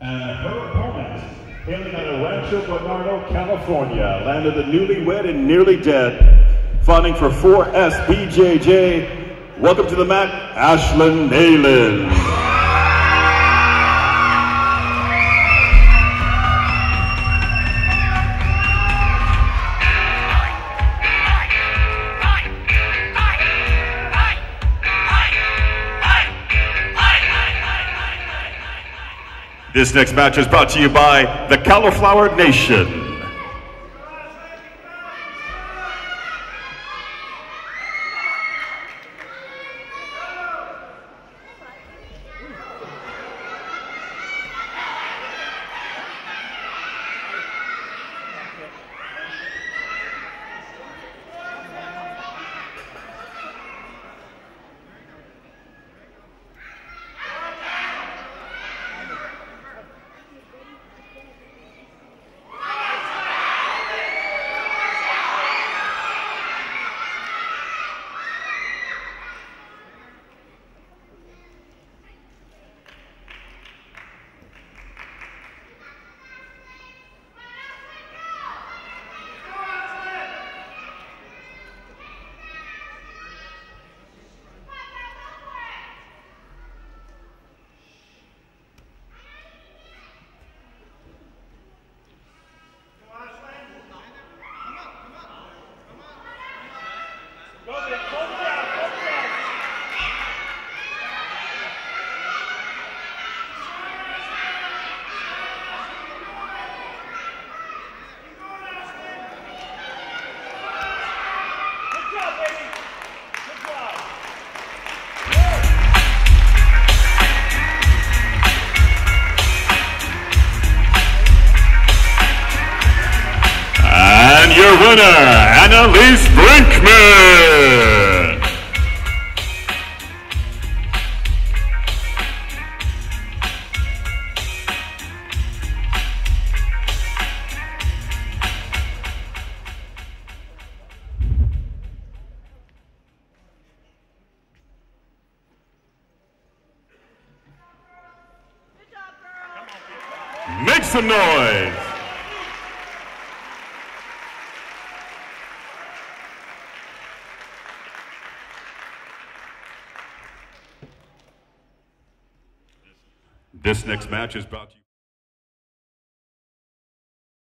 And her opponent, hailing out of Rancho Bernardo, California, landed the newlywed and nearly dead, fighting for 4SBJJ. Welcome to the mat, Ashlin Neylan. This next match is brought to you by the Cauliflower Nation. And your winner, Annalise Brinkman. Make some noise. This next match is brought to you.